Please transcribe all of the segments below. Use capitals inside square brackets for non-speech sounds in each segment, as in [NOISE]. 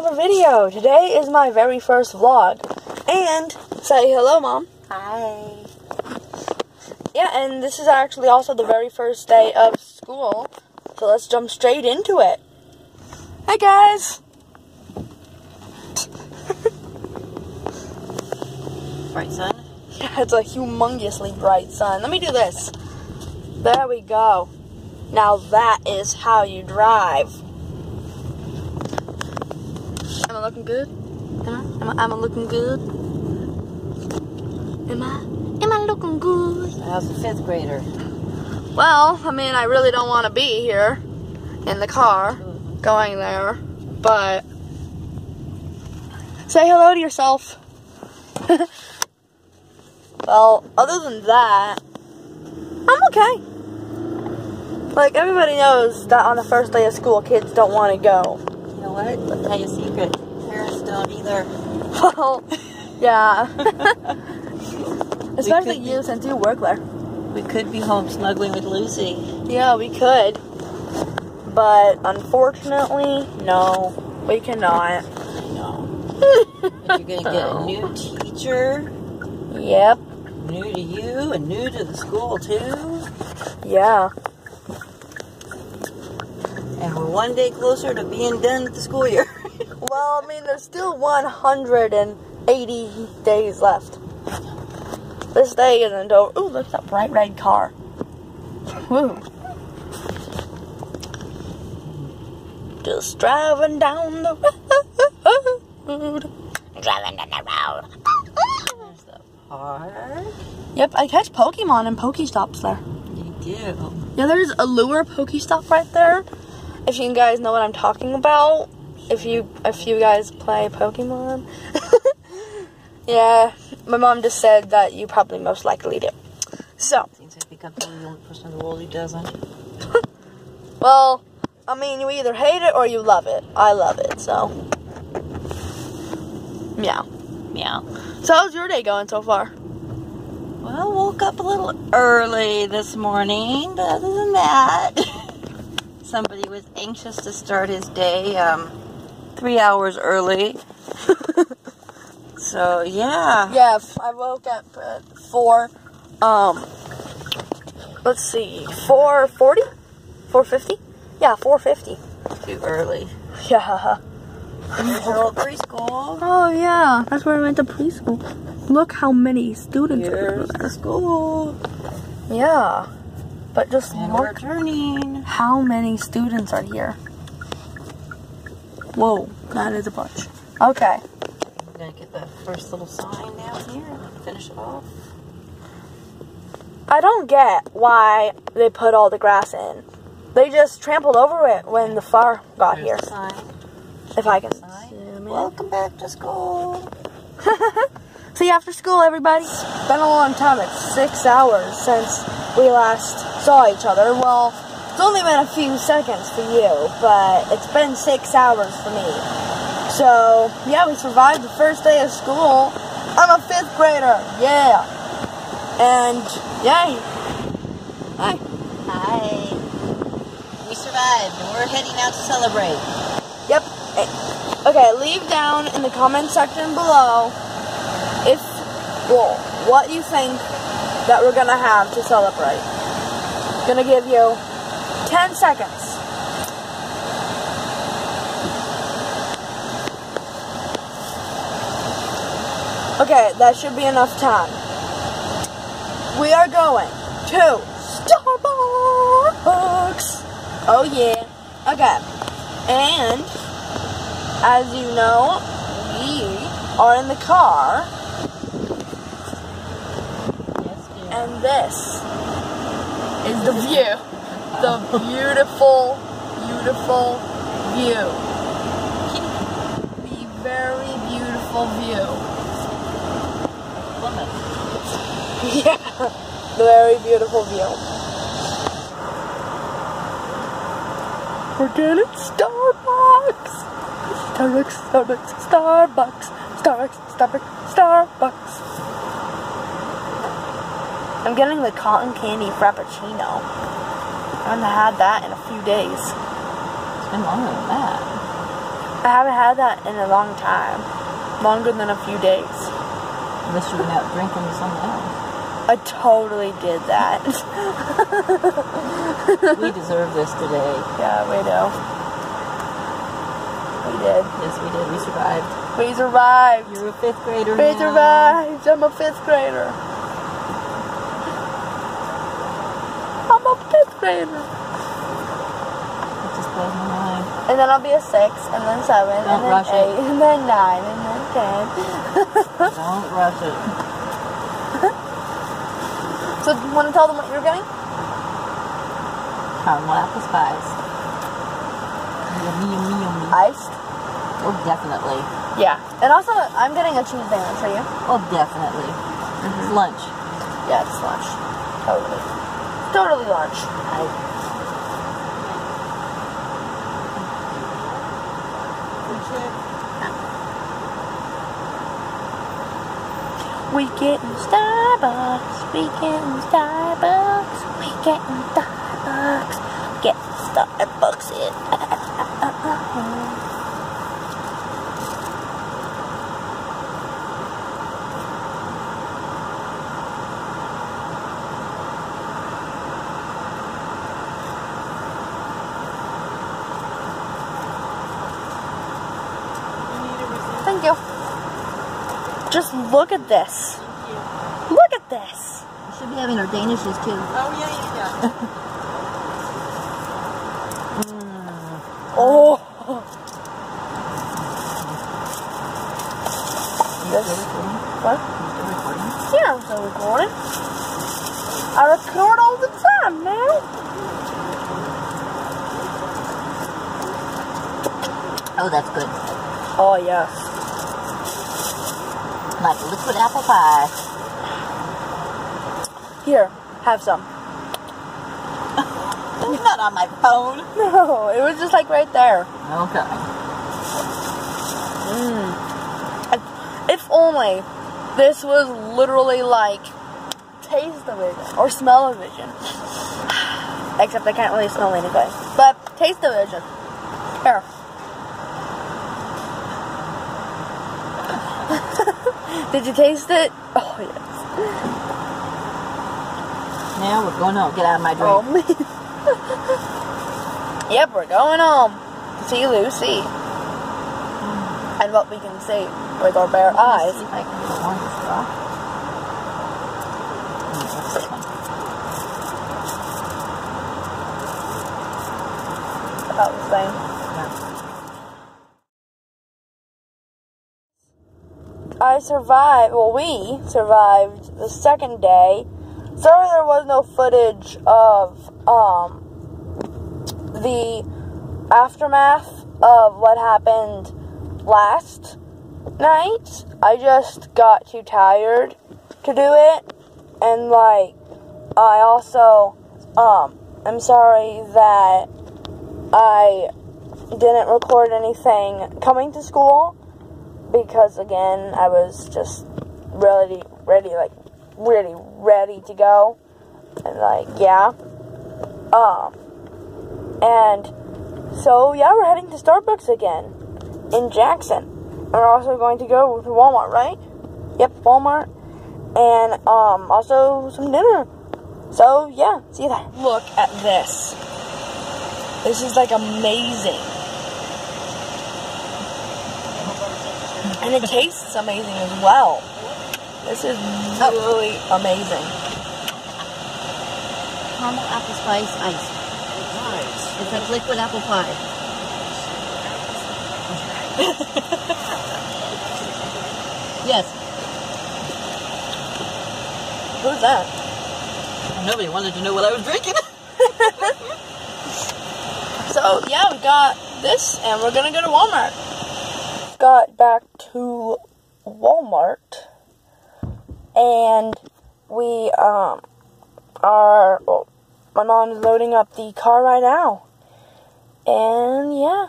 another video. Today is my very first vlog. And say hello, Mom. Hi. Yeah, and this is actually also the very first day of school. So let's jump straight into it. Hey, guys. [LAUGHS] Bright sun. Yeah, [LAUGHS] it's a humongously bright sun. Let me do this. There we go. Now that is how you drive. Am I looking good? Am I? Am I, am I looking good? Am I? Am I looking good? How's the fifth grader? Well, I mean, I really don't want to be here in the car going there, but say hello to yourself. [LAUGHS] well, other than that, I'm okay. Like, everybody knows that on the first day of school, kids don't want to go. You know what? I'll tell you a secret. Either. [LAUGHS] Well, yeah. [LAUGHS] Especially you, since you work there. We could be home snuggling with Lucy. Yeah, we could. But unfortunately, no, we cannot. I know. But you're gonna get a new teacher, Yep. new to you, and new to the school too. Yeah. And we're one day closer to being done with the school year. [LAUGHS] Well, I mean, there's still 180 days left. This day isn't over. Ooh, look at that bright red car. Woo. Just driving down the road. Driving down the road. There's the park. Yep, I catch Pokemon in Pokestops there. You do. Yeah, there's a lure Pokestop right there. If you guys know what I'm talking about, if you if you guys play Pokemon, [LAUGHS] yeah, my mom just said that you probably most likely do. So, Seems like become the only person in the world who doesn't. [LAUGHS] well, I mean, you either hate it or you love it. I love it, so meow. Meow. So, how's your day going so far? Well, woke up a little early this morning, but other than that, [LAUGHS] somebody was anxious to start his day um, three hours early. [LAUGHS] so, yeah. Yeah, I woke up at four. Um, let's see, four forty, four fifty. Yeah, four fifty. Too early. Yeah. There's your old preschool. Oh yeah, that's where I went to preschool. Look how many students are Here's there. the school. Yeah, but just And look how many students are here. Whoa, that is a bunch. Okay. I'm going to get the first little sign down here and finish it off. I don't get why they put all the grass in. They just trampled over it when the fire got There's here. sign. If I can. Sign. zoom in. Welcome back to school. [LAUGHS] See you after school, everybody. It's been a long time. It's six hours since we last saw each other. Well, it's only been a few seconds for you, but it's been six hours for me. So, yeah, we survived the first day of school. I'm a fifth grader. Yeah. And, yay. Hi. Hi. We survived and we're heading out to celebrate. Yep. Eh, Okay, leave down in the comment section below if, well, what you think that we're gonna have to celebrate. Gonna give you 10 seconds. Okay, that should be enough time. We are going to Starbucks. Oh yeah. Okay. And as you know, we are in the car, Yes, and this is the view. The beautiful, beautiful view. The very beautiful view. Yeah, very beautiful view. We're getting Starbucks. Starbucks, Starbucks, Starbucks, Starbucks, Starbucks, Starbucks. I'm getting the cotton candy frappuccino. I haven't had that in a few days. It's been longer than that. I haven't had that in a long time. Longer than a few days. Unless you went out drinking with someone else. I totally did that. We deserve this today. [LAUGHS] yeah, we do. We did. Yes, we did. We survived. We survived. You're a fifth grader We now. survived. I'm a fifth grader. I'm grader. That just blows my mind. And then I'll be a six, and then seven, Don't and then rush it. eight, and then nine, and then ten. Don't rush it. [LAUGHS] so, do you want to tell them what you're getting? Caramel apple spice. Yummy, yummy, yummy. Iced. Oh, definitely. Yeah. And also, I'm getting a cheese sandwich for you. Oh, definitely. It's lunch. Yeah, it's lunch. Totally. Totally lunch. I, We getting Starbucks. We getting Starbucks. We getting Starbucks. Get Starbucks in. [LAUGHS] Thank you. Just look at this. Look at this. we should be having our Danishes too. Oh, yeah, yeah, [LAUGHS] Oh. You still? What? You still recording? Yeah, I'm still recording. I record all the time now. Oh, that's good. Oh, yes. Like liquid apple pie. Here, have some. [LAUGHS] it's Not on my phone. [LAUGHS] No, it was just like right there. Okay. Mm. If only this was literally like taste the vision or smell of vision. [SIGHS] Except I can't really smell anything. But taste the vision. Here. Did you taste it? Oh yes. Now we're going home. Get out of my drink. Oh [LAUGHS] yep, we're going home to see Lucy. And what we can see with our bare eyes. See if I can get a orange straw. Mm, what's this one? About the same. I survived, well, we survived the second day. Sorry there was no footage of, um, the aftermath of what happened last night. I just got too tired to do it. And, like, I also, um, I'm sorry that I didn't record anything coming to school because again I was just ready ready like really ready to go. And like yeah. Um and so yeah we're heading to Starbucks again in Jackson. We're also going to go to Walmart right? Yep Walmart. And um also some dinner. So yeah see you there look at this. This is like amazing. And it tastes amazing as well. This is oh. really amazing. Caramel apple spice ice. Nice. It's like liquid apple pie. [LAUGHS] yes. Who's that? Nobody wanted to know what I was drinking. [LAUGHS] [LAUGHS] So yeah, we got this and we're gonna go to Walmart. Got back to Walmart and we um are well, my mom's loading up the car right now. And yeah.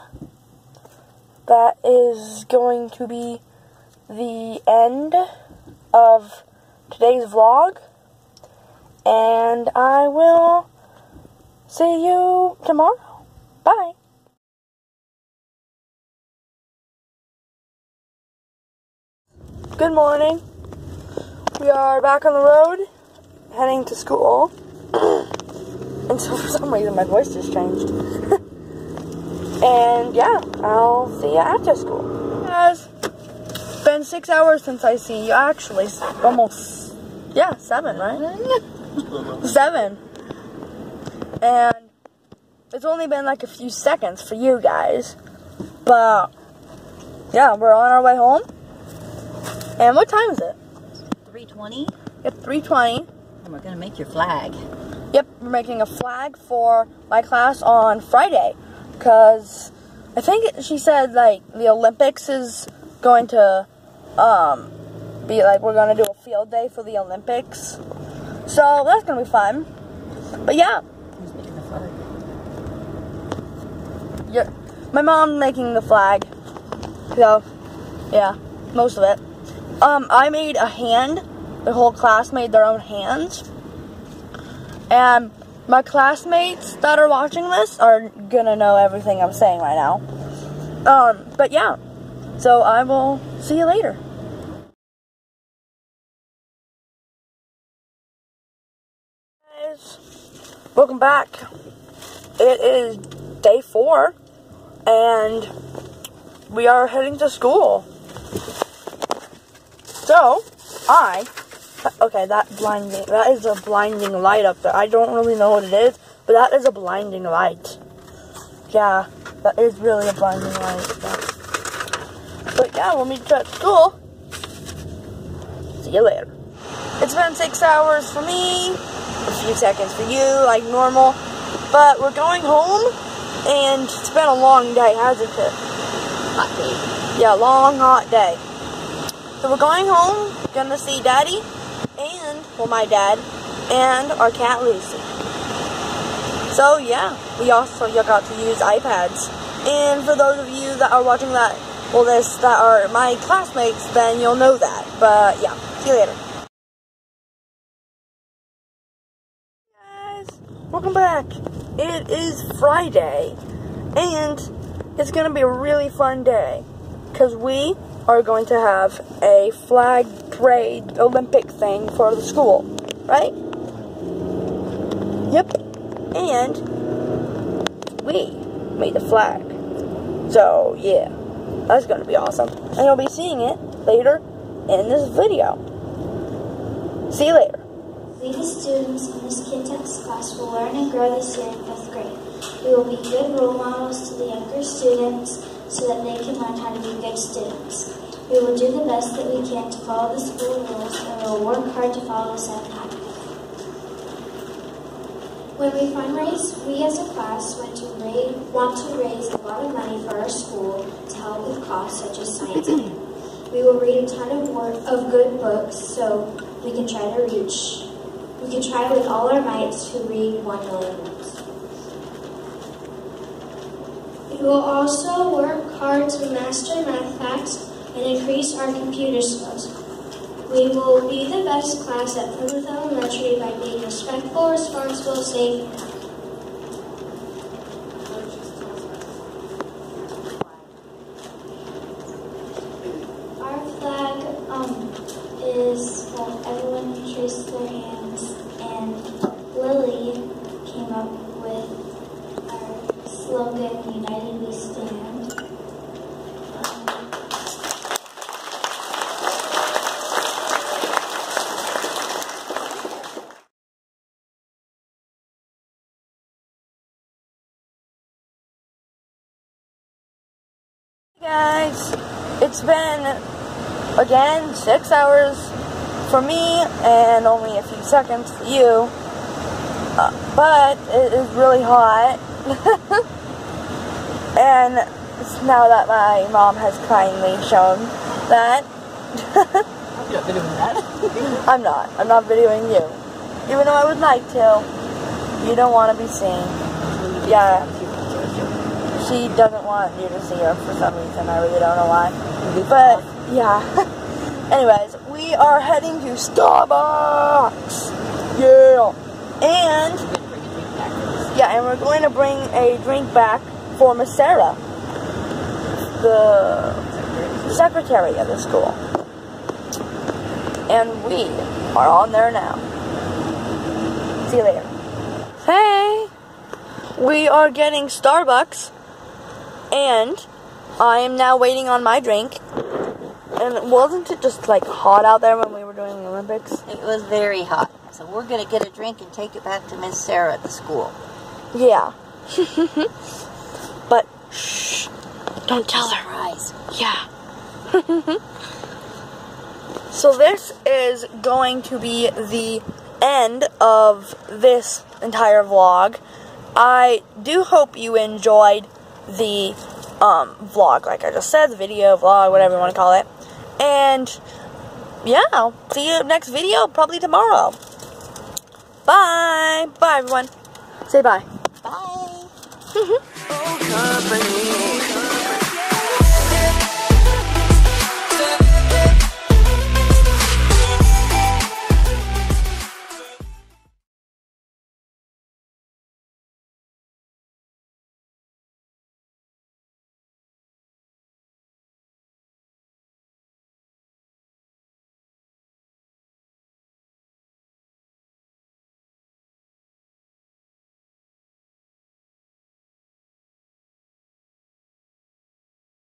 That is going to be the end of today's vlog. And I will see you tomorrow. Bye. Good morning. We are back on the road, heading to school. [COUGHS] and so for some reason my voice just changed. [LAUGHS] and yeah, I'll see you after school. Guys, it's been six hours since I see you. Actually, almost, yeah, seven, right? [LAUGHS] seven. And it's only been like a few seconds for you guys. But yeah, we're on our way home. And what time is it? 320. It's 320. And we're going to make your flag. Yep, we're making a flag for my class on Friday. Because I think she said, like, the Olympics is going to um, be like, we're going to do a field day for the Olympics. So that's going to be fun. But yeah, Who's making the flag? yeah, my mom making the flag. So, yeah, most of it. Um, I made a hand. The whole class made their own hands. And my classmates that are watching this are gonna know everything I'm saying right now. Um, but yeah. So I will see you later. Guys, welcome back. It is day four, and we are heading to school. So, I okay, that blinding that is a blinding light up there. I don't really know what it is, but that is a blinding light. Yeah, that is really a blinding light. But, but yeah, meet you at school. See you later. It's been six hours for me, a few seconds for you, like normal. But we're going home, and it's been a long day, hasn't it? Hot day. Yeah, long, hot day. So we're going home, gonna see Daddy, and, well, my dad, and our cat Lucy. So, yeah, we also got to use iPads. And for those of you that are watching that, well, this, that are my classmates, then you'll know that. But, yeah, see you later. Guys, welcome back. It is Friday, and it's gonna be a really fun day because we are going to have a flag parade Olympic thing for the school, right? Yep. And we made the flag. So, yeah, that's going to be awesome. And you'll be seeing it later in this video. See you later. We, students in this Kintex class, will learn and grow this year in fifth grade. We will be good role models to the younger students so that they can learn how to be good students. We will do the best that we can to follow the school rules and we will work hard to follow the same pattern. When we fundraise, we as a class want to, raise, want to raise a lot of money for our school to help with costs such as science. We will read a ton of, work, of good books so we can try to reach we can try with all our might to read one million books. We will also work hard to master math facts and increase our computer skills. We will be the best class at Plymouth Elementary by being respectful, responsible, safe, and happy. Our flag um, is well, everyone traced their hands, and Lily came up with our guys, it's been again six hours for me and only a few seconds for you. Uh, but it is really hot, [LAUGHS] and now that my mom has kindly shown that I'm not that. [LAUGHS] I'm not. I'm not videoing you, even though I would like to. You don't want to be seen. Yeah. She doesn't want you to see her for some reason. I really don't know why. But yeah. [LAUGHS] Anyways, we are heading to Starbucks. Yeah. And yeah, and we're going to bring a drink back for Miss Sarah, the secretary of the school. and we are on there now. See you later. Hey! We are getting Starbucks, and I am now waiting on my drink. And wasn't it just like hot out there when we were doing the Olympics? It was very hot. So we're going to get a drink and take it back to Miss Sarah at the school. Yeah. [LAUGHS] but shh, don't tell her. Surprise. Yeah. [LAUGHS] so this is going to be the end of this entire vlog. I do hope you enjoyed the um, vlog, like I just said, the video, vlog, whatever you want to call it. And yeah, I'll see you next video, probably tomorrow. Bye. Bye, everyone. Say bye. Bye. [LAUGHS] Oh, company.